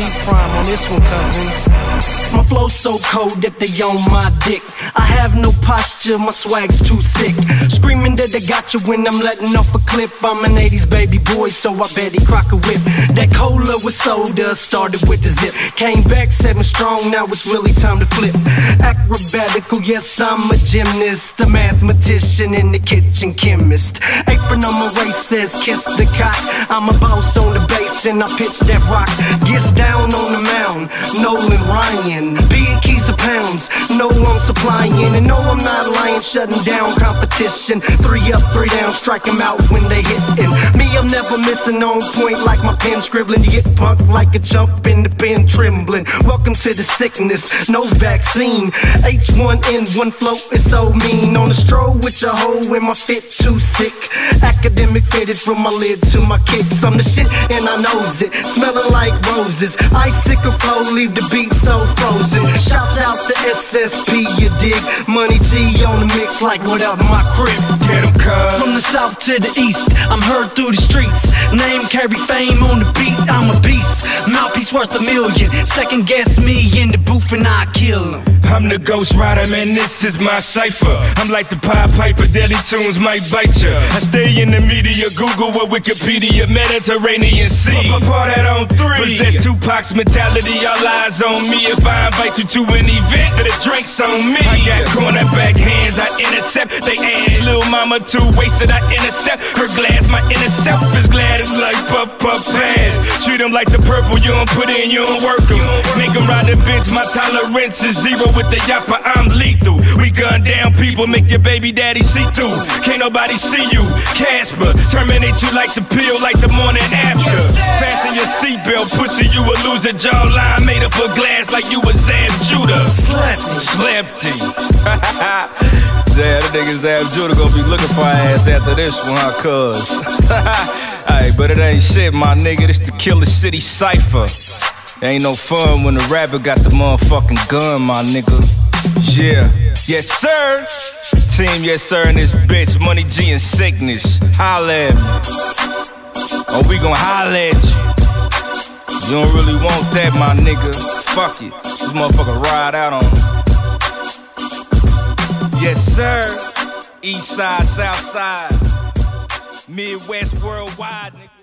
deep prime on this one, cousin. My flow so cold that they on my dick. I have no posture, my swag's too sick. Screaming that they got you when I'm letting off a clip. I'm an 80s baby boy, so I bet he crock a whip. That cola with soda started with the zip. Came back seven strong, now it's really time to flip. Acrobatical, yes, I'm a gymnast, a mathematician in the kitchen chemist. Apron on my waist says kiss the cock. I'm a boss on the bass and I pitch that rock. Gets down on the mound, Nolan Ryan. Big keys of pounds, know I'm supplying. And no, I'm not lying, shutting down competition. Three up, three down, strike 'em out when they hitting. Me, I'm never missing on point like my pen scribbling. You get punked like a jump in the pen trembling. Welcome to the sickness, no vaccine. H1N1 flow is so mean. On the stroll with your hoe in my fit too sick. Academic fitted from my lid to my kicks. I'm the shit and I knows it. Smelling like roses. Icicle flow, leave the beat so frozen. Shouts out to SSP, you dig? Money G on the mix, like what up, my crib. Get cuz. From the south to the east, I'm heard through the streets. Name carry fame on the beat, I'm a beast. Mouthpiece worth a million. Second guess me in the booth and I kill him. I'm the Ghost Rider, man, this is my cipher. I'm like the Pied Piper, Daily Tunes might bite ya. I stay in the media, Google or Wikipedia, Mediterranean Sea. Pour that on three. Possess Tupac's mentality, all eyes on me. If I invite you to an event, then the drink's on me. I got cornerback hands, I intercept they ass. Little mama too wasted, I intercept her glass. My inner self is glad it's like puff puff pass. Treat them like the purple, you don't put in, you don't work them. Make them ride the bench, my tolerance is zero with the yappa, I'm lethal. We gun down people, make your baby daddy see through. Can't nobody see you, Casper. Terminate you like the pill, like the morning after. Fasten your seatbelt, pussy, you a loser. Jawline made up of glass like you was Zab Judah. Slept Yeah, that nigga Zab Judah gonna be looking for ass after this one, huh, cuz? But it ain't shit, my nigga. This the Killer City Cypher. Ain't no fun when the rapper got the motherfucking gun, my nigga. Yeah. Yes, sir. Team, yes, sir, and this bitch, Money G and Sikknez. Holla at me. Oh, we gon' holla at you. You don't really want that, my nigga. Fuck it. This motherfucker ride out on me. Sir. East side, south side. Midwest worldwide, nigga.